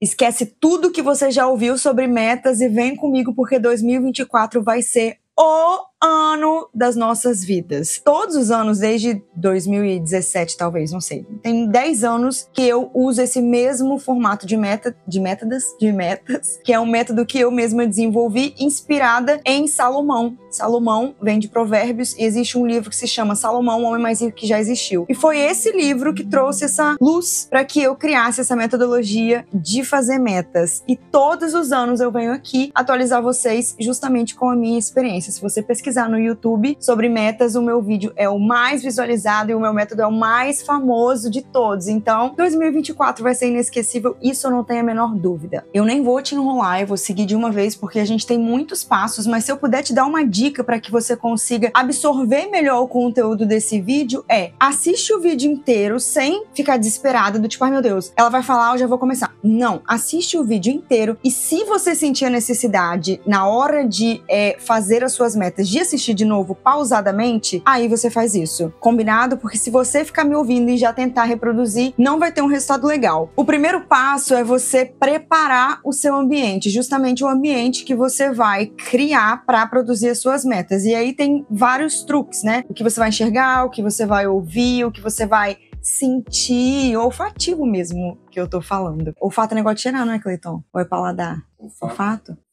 Esquece tudo que você já ouviu sobre metas e vem comigo porque 2024 vai ser o ano das nossas vidas. Todos os anos, desde 2017, talvez, não sei. Tem 10 anos que eu uso esse mesmo formato de meta, de métodos, de metas, que é um método que eu mesma desenvolvi, inspirada em Salomão. Salomão vem de Provérbios e existe um livro que se chama Salomão, o Homem Mais Rico que Já Existiu. E foi esse livro que trouxe essa luz para que eu criasse essa metodologia de fazer metas. E todos os anos eu venho aqui atualizar vocês justamente com a minha experiência. Se você pesquisar pesquisar no YouTube sobre metas, o meu vídeo é o mais visualizado e o meu método é o mais famoso de todos. Então, 2024 vai ser inesquecível, isso eu não tenho a menor dúvida. Eu nem vou te enrolar, eu vou seguir de uma vez porque a gente tem muitos passos, mas se eu puder te dar uma dica para que você consiga absorver melhor o conteúdo desse vídeo, é assiste o vídeo inteiro sem ficar desesperada do tipo, ai meu Deus, ela vai falar, eu já vou começar. Não, assiste o vídeo inteiro e se você sentir a necessidade na hora de é, fazer as suas metas de assistir de novo pausadamente, aí você faz isso. Combinado? Porque se você ficar me ouvindo e já tentar reproduzir, não vai ter um resultado legal. O primeiro passo é você preparar o seu ambiente, justamente o ambiente que você vai criar para produzir as suas metas. E aí tem vários truques, né? O que você vai enxergar, o que você vai ouvir, o que você vai sentir, olfativo mesmo que eu tô falando. Olfato é negócio de cheirar, não é, Cleiton? Ou é paladar? Olfato? olfato?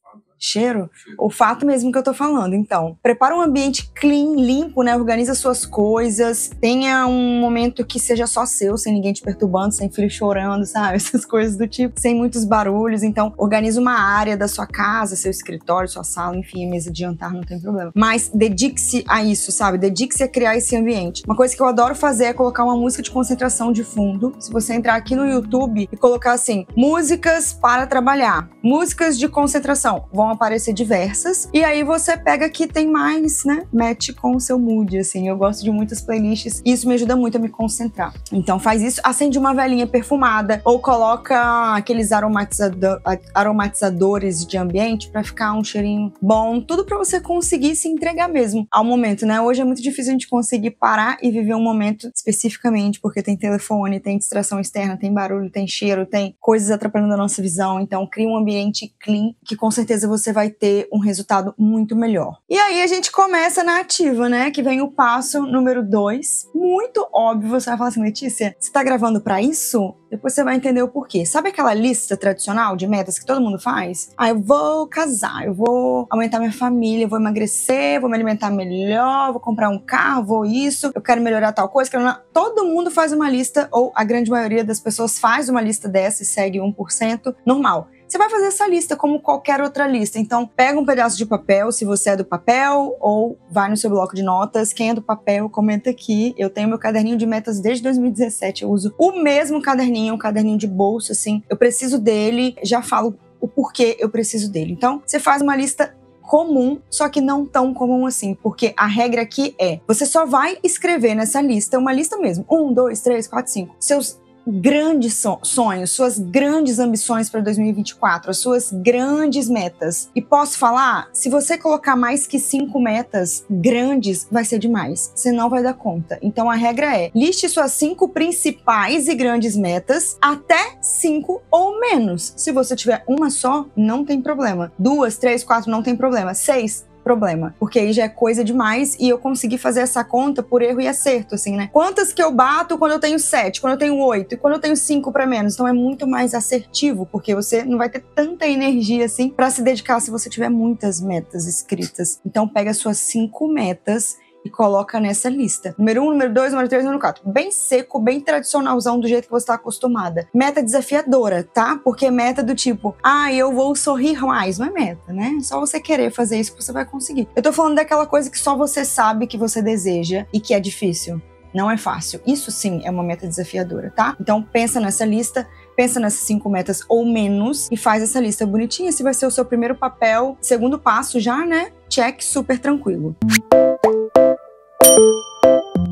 Cheiro? O fato mesmo que eu tô falando. Então, prepara um ambiente clean, limpo, né? Organiza suas coisas. Tenha um momento que seja só seu, sem ninguém te perturbando, sem filho chorando, sabe? Essas coisas do tipo, sem muitos barulhos. Então, organiza uma área da sua casa, seu escritório, sua sala, enfim, mesa de jantar, não tem problema. Mas dedique-se a isso, sabe? Dedique-se a criar esse ambiente. Uma coisa que eu adoro fazer é colocar uma música de concentração de fundo. Se você entrar aqui no YouTube e colocar assim, músicas para trabalhar, músicas de concentração, vão aparecer diversas. E aí você pega que tem mais, né? Mete com o seu mood, assim. Eu gosto de muitas playlists e isso me ajuda muito a me concentrar. Então faz isso, acende uma velinha perfumada ou coloca aqueles aromatizador, aromatizadores de ambiente para ficar um cheirinho bom. Tudo para você conseguir se entregar mesmo ao momento, né? Hoje é muito difícil a gente conseguir parar e viver um momento especificamente, porque tem telefone, tem distração externa, tem barulho, tem cheiro, tem coisas atrapalhando a nossa visão. Então cria um ambiente clean que com certeza você vai ter um resultado muito melhor. E aí a gente começa na ativa, né? Que vem o passo número dois. Muito óbvio, você vai falar assim, Letícia, você tá gravando para isso? Depois você vai entender o porquê. Sabe aquela lista tradicional de metas que todo mundo faz? Ah, eu vou casar, eu vou aumentar minha família, eu vou emagrecer, vou me alimentar melhor, vou comprar um carro, vou isso, eu quero melhorar tal coisa. Quero... Todo mundo faz uma lista, ou a grande maioria das pessoas faz uma lista dessa e segue 1%, normal. Você vai fazer essa lista como qualquer outra lista. Então, pega um pedaço de papel, se você é do papel, ou vai no seu bloco de notas. Quem é do papel, comenta aqui. Eu tenho meu caderninho de metas desde 2017. Eu uso o mesmo caderninho, um caderninho de bolso, assim. Eu preciso dele, já falo o porquê eu preciso dele. Então, você faz uma lista comum, só que não tão comum assim, porque a regra aqui é: você só vai escrever nessa lista, uma lista mesmo, um, dois, três, quatro, cinco, seus grandes sonhos, suas grandes ambições para 2024, as suas grandes metas. E posso falar, se você colocar mais que cinco metas grandes, vai ser demais. Você não vai dar conta. Então a regra é: liste suas cinco principais e grandes metas até cinco ou menos. Se você tiver uma só, não tem problema. Duas, três, quatro, não tem problema. Seis, problema, porque aí já é coisa demais e eu consegui fazer essa conta por erro e acerto, assim, né? Quantas que eu bato quando eu tenho sete, quando eu tenho oito e quando eu tenho cinco para menos? Então é muito mais assertivo, porque você não vai ter tanta energia assim para se dedicar se você tiver muitas metas escritas. Então pega suas cinco metas e coloca nessa lista. Número 1, um, número 2, número 3, número 4. Bem seco, bem tradicionalzão do jeito que você está acostumada. Meta desafiadora, tá? Porque meta do tipo, ah, eu vou sorrir mais. Não é meta, né? É só você querer fazer isso que você vai conseguir. Eu tô falando daquela coisa que só você sabe que você deseja e que é difícil. Não é fácil. Isso sim é uma meta desafiadora, tá? Então pensa nessa lista, pensa nessas cinco metas ou menos e faz essa lista bonitinha. Esse vai ser o seu primeiro papel, segundo passo já, né? Check super tranquilo.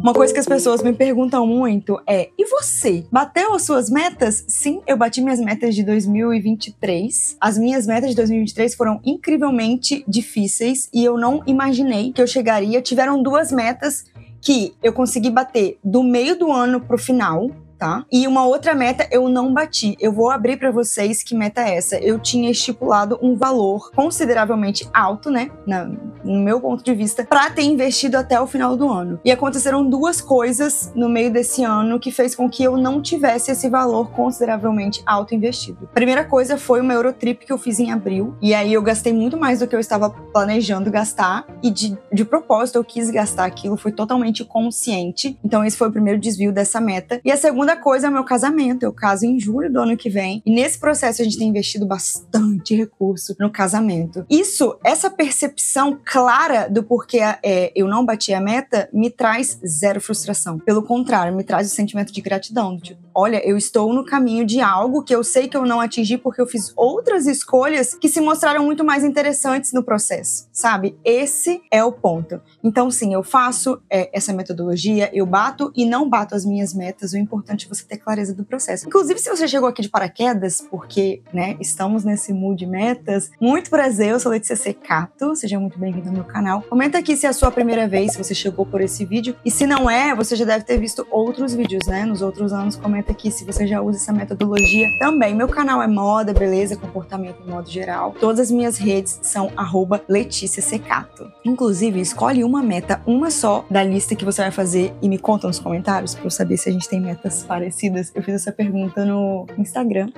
Uma coisa que as pessoas me perguntam muito é: e você? Bateu as suas metas? Sim, eu bati minhas metas de 2023. As minhas metas de 2023 foram incrivelmente difíceis e eu não imaginei que eu chegaria. Tiveram duas metas que eu consegui bater do meio do ano pro final tá? E uma outra meta eu não bati. Eu vou abrir para vocês que meta é essa. Eu tinha estipulado um valor consideravelmente alto, né, na, no meu ponto de vista, para ter investido até o final do ano. E aconteceram duas coisas no meio desse ano que fez com que eu não tivesse esse valor consideravelmente alto investido. Primeira coisa foi uma Eurotrip que eu fiz em abril, e aí eu gastei muito mais do que eu estava planejando gastar, e de, de propósito eu quis gastar aquilo, foi totalmente consciente. Então esse foi o primeiro desvio dessa meta. E a segunda coisa é o meu casamento. Eu caso em julho do ano que vem, e nesse processo a gente tem investido bastante recurso no casamento. Isso, essa percepção clara do porquê é, eu não bati a meta, me traz zero frustração. Pelo contrário, me traz o sentimento de gratidão. Tipo, olha, eu estou no caminho de algo que eu sei que eu não atingi porque eu fiz outras escolhas que se mostraram muito mais interessantes no processo, sabe? Esse é o ponto. Então, sim, eu faço é, essa metodologia, eu bato e não bato as minhas metas. O importante é você ter clareza do processo. Inclusive, se você chegou aqui de paraquedas, porque, né, estamos nesse mood de metas, muito prazer, eu sou Letícia Secato, seja muito bem-vindo ao meu canal. Comenta aqui se é a sua primeira vez, se você chegou por esse vídeo, e se não é, você já deve ter visto outros vídeos, né, nos outros anos, comenta aqui se você já usa essa metodologia também. Meu canal é moda, beleza, comportamento em modo geral. Todas as minhas redes são arroba Letícia Secato. Inclusive, escolhe uma meta, uma só, da lista que você vai fazer e me conta nos comentários para eu saber se a gente tem metas parecidas. Eu fiz essa pergunta no Instagram.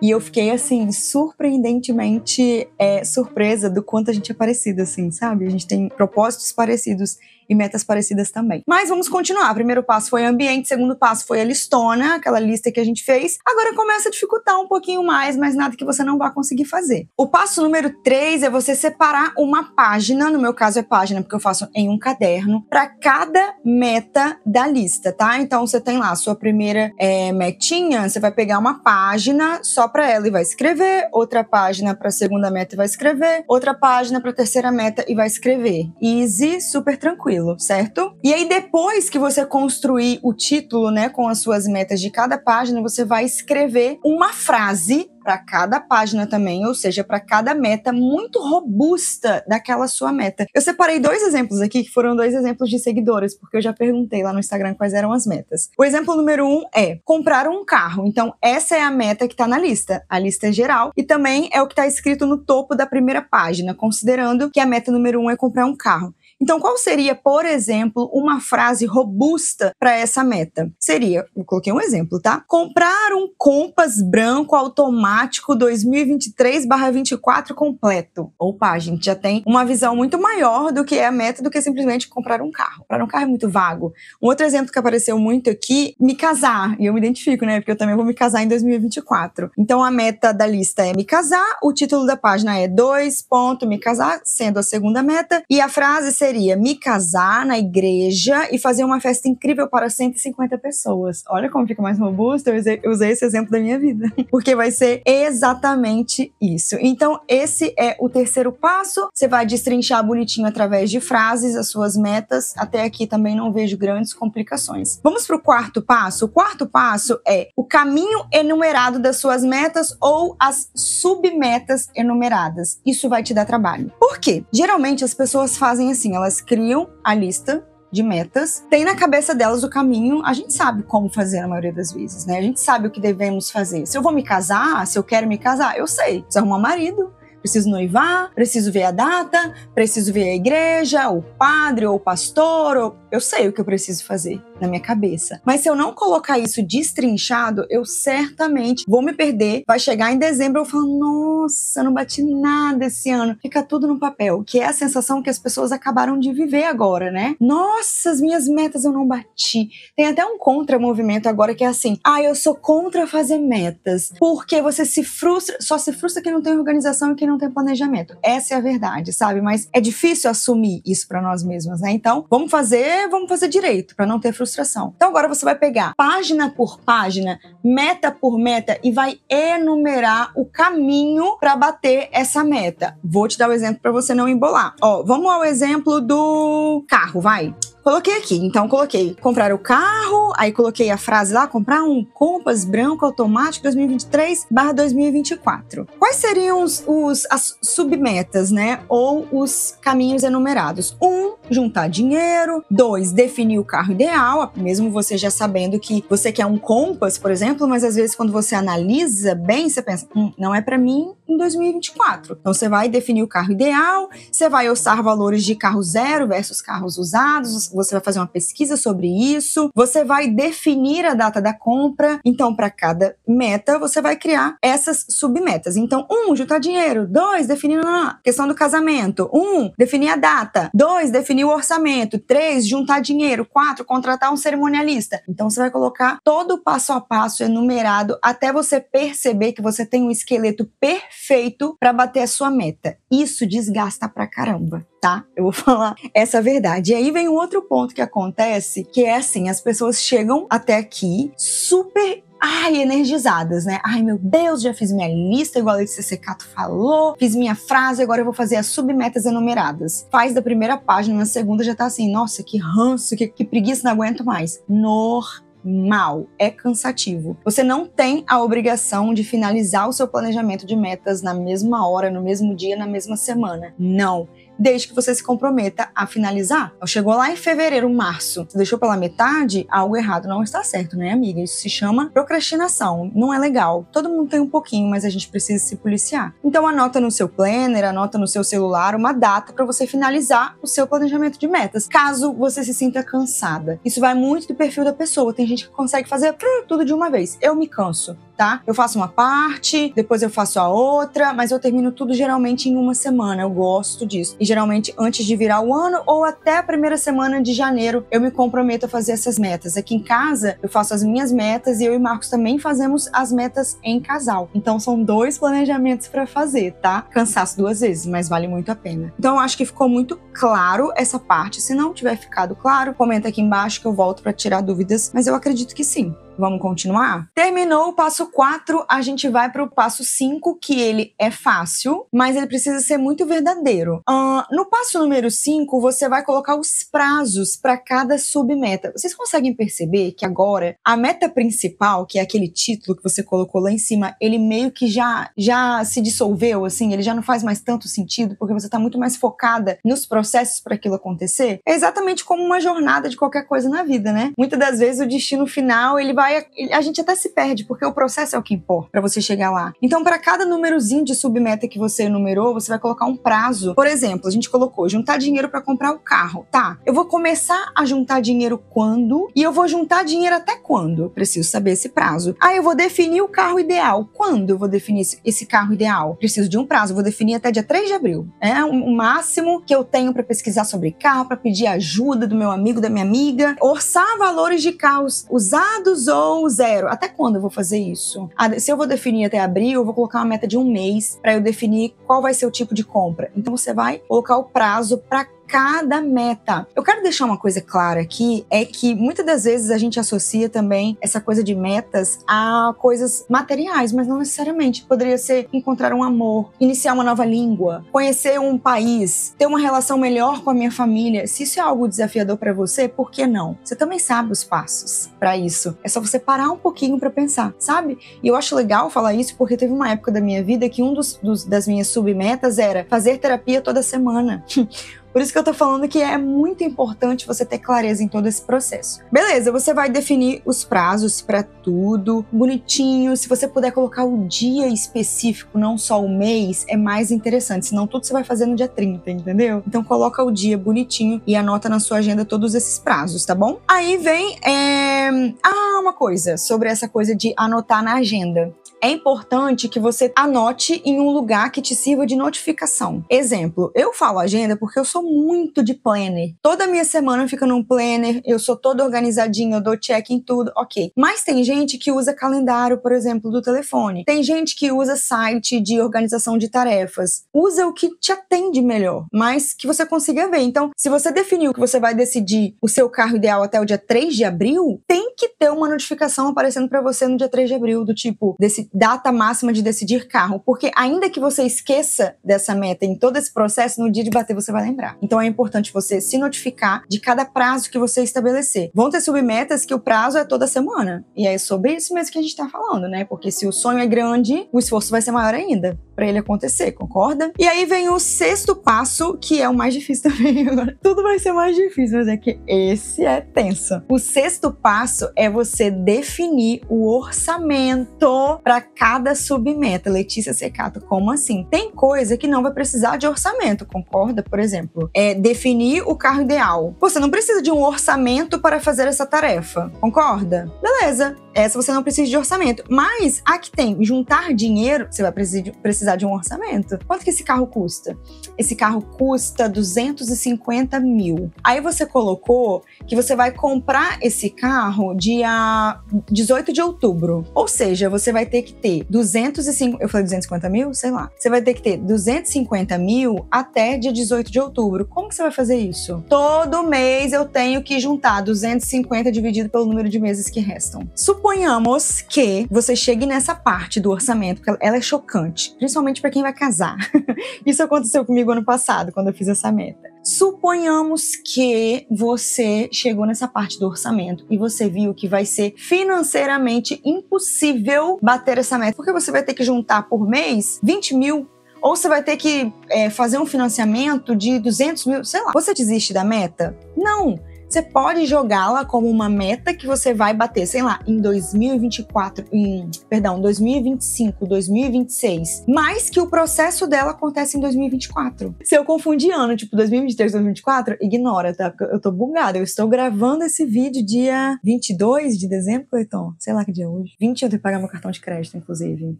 E eu fiquei, assim, surpreendentemente é, surpresa do quanto a gente é parecido, assim, sabe? A gente tem propósitos parecidos e metas parecidas também. Mas vamos continuar. Primeiro passo foi ambiente, segundo passo foi a listona, aquela lista que a gente fez. Agora começa a dificultar um pouquinho mais, mas nada que você não vá conseguir fazer. O passo número 3 é você separar uma página, no meu caso é página, porque eu faço em um caderno, para cada meta da lista, tá? Então você tem lá a sua primeira é, metinha, você vai pegar uma página só para ela e vai escrever, outra página para a segunda meta e vai escrever, outra página para a terceira meta e vai escrever. Easy, super tranquilo certo? E aí depois que você construir o título, né, com as suas metas de cada página, você vai escrever uma frase para cada página também, ou seja, para cada meta muito robusta daquela sua meta. Eu separei dois exemplos aqui, que foram dois exemplos de seguidores, porque eu já perguntei lá no Instagram quais eram as metas. O exemplo número um é comprar um carro. Então, essa é a meta que está na lista, a lista é geral, e também é o que está escrito no topo da primeira página, considerando que a meta número um é comprar um carro. Então, qual seria, por exemplo, uma frase robusta para essa meta? Seria, eu coloquei um exemplo, tá? Comprar um Compass branco automático 2023/24 completo. Opa, a gente já tem uma visão muito maior do que é a meta do que simplesmente comprar um carro. Comprar um carro é muito vago. Um outro exemplo que apareceu muito aqui, me casar. E eu me identifico, né? Porque eu também vou me casar em 2024. Então, a meta da lista é me casar, o título da página é dois ponto me casar, sendo a segunda meta, e a frase seria me casar na igreja e fazer uma festa incrível para 150 pessoas. Olha como fica mais robusto, eu usei, usei esse exemplo da minha vida. Porque vai ser exatamente isso. Então, esse é o terceiro passo. Você vai destrinchar bonitinho através de frases as suas metas. Até aqui também não vejo grandes complicações. Vamos para o quarto passo? O quarto passo é o caminho enumerado das suas metas ou as submetas enumeradas. Isso vai te dar trabalho. Por quê? Geralmente as pessoas fazem assim, elas criam a lista de metas, tem na cabeça delas o caminho, a gente sabe como fazer na maioria das vezes, né? A gente sabe o que devemos fazer. Se eu vou me casar, se eu quero me casar, eu sei. Preciso arrumar marido, preciso noivar, preciso ver a data, preciso ver a igreja, o padre ou o pastor, ou... eu sei o que eu preciso fazer na minha cabeça. Mas se eu não colocar isso destrinchado, eu certamente vou me perder. Vai chegar em dezembro eu falo, nossa, não bati nada esse ano. Fica tudo no papel, que é a sensação que as pessoas acabaram de viver agora, né? Nossa, as minhas metas eu não bati. Tem até um contra-movimento agora que é assim: ah, eu sou contra fazer metas, porque você se frustra, só se frustra quem não tem organização e quem não tem planejamento. Essa é a verdade, sabe? Mas é difícil assumir isso para nós mesmos, né? Então, vamos fazer, vamos fazer direito para não ter frustração Então agora você vai pegar página por página, meta por meta e vai enumerar o caminho para bater essa meta. Vou te dar o um exemplo para você não embolar. Ó, vamos ao exemplo do carro, vai. Coloquei aqui, então coloquei comprar o carro, aí coloquei a frase lá, comprar um Compass branco automático 2023/2024. Quais seriam os, os, as submetas, né, ou os caminhos enumerados? Um, juntar dinheiro. Dois, definir o carro ideal, mesmo você já sabendo que você quer um Compass, por exemplo, mas às vezes quando você analisa bem, você pensa, hum, não é para mim em 2024. Então você vai definir o carro ideal, você vai orçar valores de carro zero versus carros usados, você vai fazer uma pesquisa sobre isso, você vai definir a data da compra. Então, para cada meta, você vai criar essas submetas. Então, um, juntar dinheiro. Dois, definir a questão do casamento. Um, definir a data. Dois, definir o orçamento. Três, juntar dinheiro. Quatro, contratar um cerimonialista. Então, você vai colocar todo o passo a passo enumerado até você perceber que você tem um esqueleto perfeito para bater a sua meta. Isso desgasta pra caramba tá? Eu vou falar essa verdade. E aí vem um outro ponto que acontece, que é assim, as pessoas chegam até aqui super ai, energizadas, né? Ai, meu Deus, já fiz minha lista, igual a Letícia Secato falou, fiz minha frase, agora eu vou fazer as submetas enumeradas. Faz da primeira página, na segunda já tá assim, nossa, que ranço, que, que preguiça, não aguento mais. Normal, é cansativo. Você não tem a obrigação de finalizar o seu planejamento de metas na mesma hora, no mesmo dia, na mesma semana. Não desde que você se comprometa a finalizar. Então, chegou lá em fevereiro, março, você deixou pela metade, algo errado não está certo, né, amiga? Isso se chama procrastinação. Não é legal. Todo mundo tem um pouquinho, mas a gente precisa se policiar. Então, anota no seu planner, anota no seu celular uma data para você finalizar o seu planejamento de metas, caso você se sinta cansada. Isso vai muito do perfil da pessoa. Tem gente que consegue fazer tudo de uma vez. Eu me canso tá? Eu faço uma parte, depois eu faço a outra, mas eu termino tudo geralmente em uma semana. Eu gosto disso. E geralmente antes de virar o ano ou até a primeira semana de janeiro, eu me comprometo a fazer essas metas. Aqui em casa, eu faço as minhas metas e eu e Marcos também fazemos as metas em casal. Então são dois planejamentos para fazer, tá? Cansaço duas vezes, mas vale muito a pena. Então eu acho que ficou muito claro essa parte. Se não tiver ficado claro, comenta aqui embaixo que eu volto para tirar dúvidas, mas eu acredito que sim. Vamos continuar? Terminou o passo 4, a gente vai para o passo 5, que ele é fácil, mas ele precisa ser muito verdadeiro. Uh, no passo número 5, você vai colocar os prazos para cada submeta. Vocês conseguem perceber que agora a meta principal, que é aquele título que você colocou lá em cima, ele meio que já, já se dissolveu, assim, ele já não faz mais tanto sentido, porque você está muito mais focada nos processos para aquilo acontecer. É exatamente como uma jornada de qualquer coisa na vida, né? Muitas das vezes o destino final ele vai vai. A gente até se perde, porque o processo é o que importa para você chegar lá. Então, para cada númerozinho de submeta que você enumerou, você vai colocar um prazo. Por exemplo, a gente colocou juntar dinheiro para comprar o carro. Tá, eu vou começar a juntar dinheiro quando? E eu vou juntar dinheiro até quando? Preciso saber esse prazo. Aí eu vou definir o carro ideal. Quando eu vou definir esse carro ideal? Preciso de um prazo. Eu vou definir até dia 3 de abril. É o máximo que eu tenho para pesquisar sobre carro, para pedir ajuda do meu amigo, da minha amiga, orçar valores de carros usados ou zero. Até quando eu vou fazer isso? Ah, se eu vou definir até abril, eu vou colocar uma meta de um mês para eu definir qual vai ser o tipo de compra. Então você vai colocar o prazo para cada meta. Eu quero deixar uma coisa clara aqui, é que muitas das vezes a gente associa também essa coisa de metas a coisas materiais, mas não necessariamente. Poderia ser encontrar um amor, iniciar uma nova língua, conhecer um país, ter uma relação melhor com a minha família. Se isso é algo desafiador para você, por que não? Você também sabe os passos para isso. É só você parar um pouquinho para pensar, sabe? E eu acho legal falar isso porque teve uma época da minha vida que um dos, dos das minhas submetas era fazer terapia toda semana. Por isso que eu tô falando que é muito importante você ter clareza em todo esse processo. Beleza, você vai definir os prazos para tudo, bonitinho. Se você puder colocar o dia específico, não só o mês, é mais interessante. Senão tudo você vai fazer no dia 30, entendeu? Então coloca o dia bonitinho e anota na sua agenda todos esses prazos, tá bom? Aí vem. É... Ah, uma coisa sobre essa coisa de anotar na agenda é importante que você anote em um lugar que te sirva de notificação. Exemplo, eu falo agenda porque eu sou muito de planner. Toda minha semana fica num planner, eu sou toda organizadinha, eu dou check em tudo, ok. Mas tem gente que usa calendário, por exemplo, do telefone. Tem gente que usa site de organização de tarefas. Usa o que te atende melhor, mas que você consiga ver. Então, se você definiu que você vai decidir o seu carro ideal até o dia 3 de abril, tem que ter uma notificação aparecendo para você no dia 3 de abril, do tipo, desse data máxima de decidir carro, porque ainda que você esqueça dessa meta em todo esse processo, no dia de bater você vai lembrar. Então é importante você se notificar de cada prazo que você estabelecer. Vão ter submetas que o prazo é toda semana, e é sobre isso mesmo que a gente está falando, né? Porque se o sonho é grande, o esforço vai ser maior ainda. Para ele acontecer, concorda? E aí vem o sexto passo, que é o mais difícil também. Agora, tudo vai ser mais difícil, mas é que esse é tenso. O sexto passo é você definir o orçamento para cada submeta. Letícia Secato, como assim? Tem coisa que não vai precisar de orçamento, concorda? Por exemplo, é definir o carro ideal. Você não precisa de um orçamento para fazer essa tarefa, concorda? Beleza. Essa você não precisa de orçamento. Mas a que tem juntar dinheiro, você vai precisar de um orçamento. Quanto que esse carro custa? Esse carro custa 250 mil. Aí você colocou que você vai comprar esse carro dia 18 de outubro. Ou seja, você vai ter que ter 250. Eu falei 250 mil? Sei lá. Você vai ter que ter 250 mil até dia 18 de outubro. Como que você vai fazer isso? Todo mês eu tenho que juntar 250 dividido pelo número de meses que restam. Suponhamos que você chegue nessa parte do orçamento, porque ela é chocante, principalmente para quem vai casar. Isso aconteceu comigo ano passado, quando eu fiz essa meta. Suponhamos que você chegou nessa parte do orçamento e você viu que vai ser financeiramente impossível bater essa meta, porque você vai ter que juntar por mês 20 mil ou você vai ter que é, fazer um financiamento de 200 mil, sei lá. Você desiste da meta? Não você pode jogá-la como uma meta que você vai bater, sei lá, em 2024, em, perdão, 2025, 2026, mas que o processo dela acontece em 2024. Se eu confundir ano, tipo 2023, 2024, ignora, tá? Eu tô bugada. Eu estou gravando esse vídeo dia 22 de dezembro, Cleiton? Sei lá que dia é hoje. 20 eu tenho que pagar meu cartão de crédito, inclusive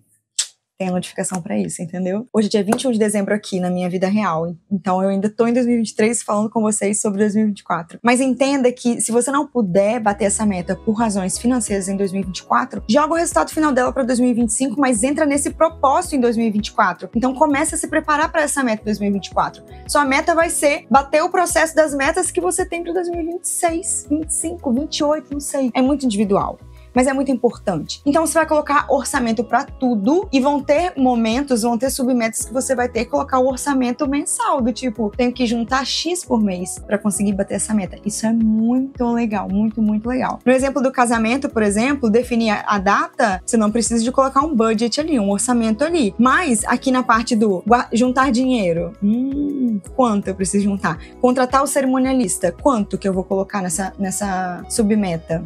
tem a notificação para isso, entendeu? Hoje é dia 21 de dezembro aqui na minha vida real. Então eu ainda tô em 2023 falando com vocês sobre 2024. Mas entenda que se você não puder bater essa meta por razões financeiras em 2024, joga o resultado final dela para 2025, mas entra nesse propósito em 2024. Então começa a se preparar para essa meta em 2024. Sua meta vai ser bater o processo das metas que você tem para 2026, 25, 28, não sei. É muito individual mas é muito importante. Então você vai colocar orçamento para tudo e vão ter momentos, vão ter submetas que você vai ter que colocar o orçamento mensal, do tipo, tenho que juntar X por mês para conseguir bater essa meta. Isso é muito legal, muito, muito legal. No exemplo do casamento, por exemplo, definir a data, você não precisa de colocar um budget ali, um orçamento ali. Mas aqui na parte do juntar dinheiro, hum, quanto eu preciso juntar? Contratar o cerimonialista, quanto que eu vou colocar nessa, nessa submeta?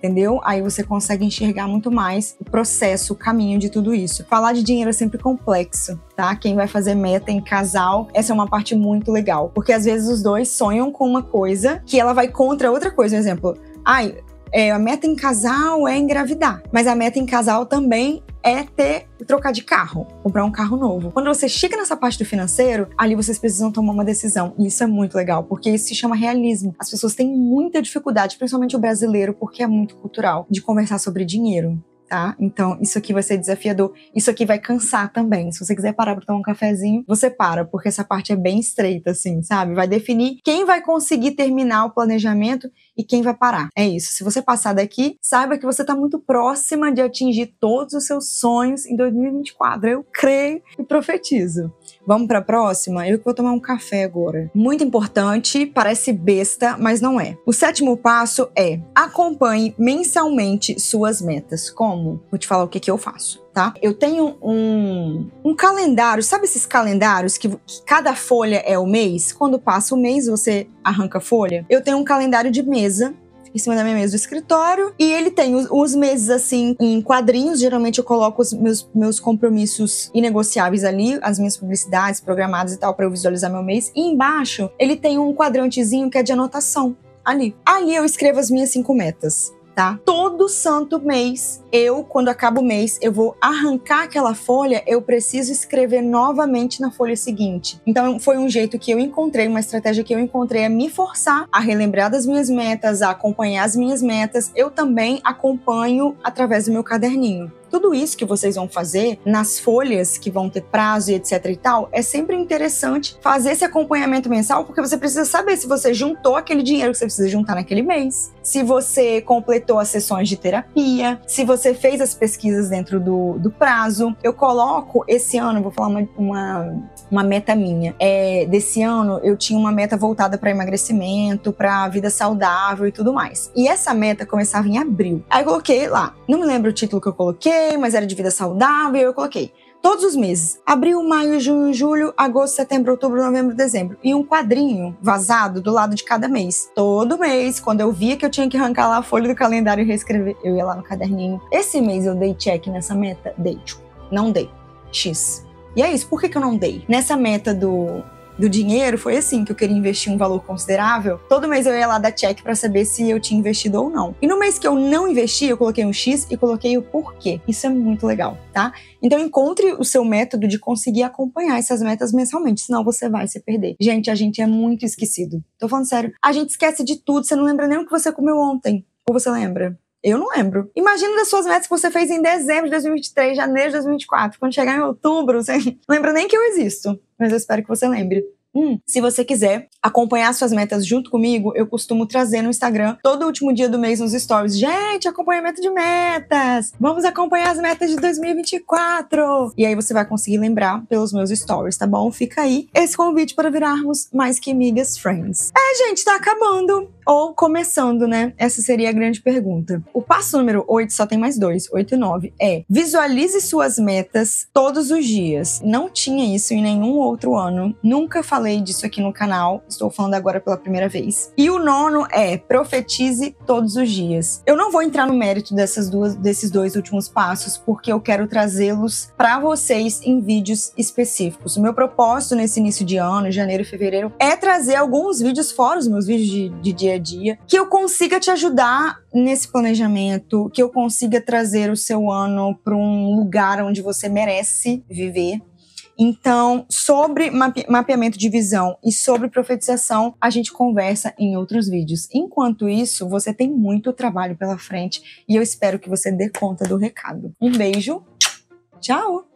Entendeu? Aí você consegue enxergar muito mais o processo, o caminho de tudo isso. Falar de dinheiro é sempre complexo, tá? Quem vai fazer meta em casal, essa é uma parte muito legal, porque às vezes os dois sonham com uma coisa que ela vai contra outra coisa. Por exemplo, ai, é, a meta em casal é engravidar, mas a meta em casal também é ter trocar de carro, comprar um carro novo. Quando você chega nessa parte do financeiro, ali vocês precisam tomar uma decisão. E isso é muito legal, porque isso se chama realismo. As pessoas têm muita dificuldade, principalmente o brasileiro, porque é muito cultural, de conversar sobre dinheiro tá? Então, isso aqui vai ser desafiador. Isso aqui vai cansar também. Se você quiser parar para tomar um cafezinho, você para, porque essa parte é bem estreita, assim, sabe? Vai definir quem vai conseguir terminar o planejamento e quem vai parar. É isso. Se você passar daqui, saiba que você está muito próxima de atingir todos os seus sonhos em 2024. Eu creio e profetizo. Vamos para a próxima? Eu vou tomar um café agora. Muito importante, parece besta, mas não é. O sétimo passo é acompanhe mensalmente suas metas. Como? Vou te falar o que, que eu faço. Tá? Eu tenho um, um calendário, sabe esses calendários que, que, cada folha é o mês? Quando passa o mês, você arranca a folha. Eu tenho um calendário de mesa em cima da minha mesa do escritório. E ele tem os, os meses assim em quadrinhos. Geralmente eu coloco os meus, meus compromissos inegociáveis ali, as minhas publicidades programadas e tal, para eu visualizar meu mês. E embaixo ele tem um quadrantezinho que é de anotação. Ali. Ali eu escrevo as minhas cinco metas tá? Todo santo mês, eu, quando acaba o mês, eu vou arrancar aquela folha, eu preciso escrever novamente na folha seguinte. Então, foi um jeito que eu encontrei, uma estratégia que eu encontrei a me forçar a relembrar das minhas metas, a acompanhar as minhas metas. Eu também acompanho através do meu caderninho. Tudo isso que vocês vão fazer nas folhas que vão ter prazo e etc e tal, é sempre interessante fazer esse acompanhamento mensal, porque você precisa saber se você juntou aquele dinheiro que você precisa juntar naquele mês, se você completou as sessões de terapia, se você fez as pesquisas dentro do, do prazo. Eu coloco esse ano, vou falar uma, uma, uma meta minha. É, desse ano eu tinha uma meta voltada para emagrecimento, para vida saudável e tudo mais. E essa meta começava em abril. Aí eu coloquei lá, não me lembro o título que eu coloquei, mas era de vida saudável, eu coloquei todos os meses. Abril, maio, junho, julho, agosto, setembro, outubro, novembro, dezembro. E um quadrinho vazado do lado de cada mês. Todo mês, quando eu via que eu tinha que arrancar lá a folha do calendário e reescrever, eu ia lá no caderninho. Esse mês eu dei check nessa meta? Dei. Não dei. X. E é isso. Por que, que eu não dei? Nessa meta do do dinheiro foi assim, que eu queria investir um valor considerável. Todo mês eu ia lá dar check para saber se eu tinha investido ou não. E no mês que eu não investi, eu coloquei um X e coloquei o porquê. Isso é muito legal, tá? Então encontre o seu método de conseguir acompanhar essas metas mensalmente, senão você vai se perder. Gente, a gente é muito esquecido. Tô falando sério. A gente esquece de tudo, você não lembra nem o que você comeu ontem. Ou você lembra? Eu não lembro. Imagina das suas metas que você fez em dezembro de 2023, janeiro de 2024. Quando chegar em outubro, você não lembra nem que eu existo. Mas eu espero que você lembre. Hum, se você quiser acompanhar suas metas junto comigo, eu costumo trazer no Instagram todo último dia do mês nos stories. Gente, acompanhamento de metas! Vamos acompanhar as metas de 2024! E aí você vai conseguir lembrar pelos meus stories, tá bom? Fica aí esse convite para virarmos mais que amigas friends. É, gente, tá acabando ou começando, né? Essa seria a grande pergunta. O passo número 8, só tem mais dois, 8 e 9, é visualize suas metas todos os dias. Não tinha isso em nenhum outro ano. Nunca falei disso aqui no canal. Estou falando agora pela primeira vez. E o nono é profetize todos os dias. Eu não vou entrar no mérito dessas duas, desses dois últimos passos, porque eu quero trazê-los para vocês em vídeos específicos. O meu propósito nesse início de ano, janeiro e fevereiro, é trazer alguns vídeos fora os meus vídeos de, de dia dia, que eu consiga te ajudar nesse planejamento, que eu consiga trazer o seu ano para um lugar onde você merece viver. Então, sobre mape mapeamento de visão e sobre profetização, a gente conversa em outros vídeos. Enquanto isso, você tem muito trabalho pela frente e eu espero que você dê conta do recado. Um beijo, tchau!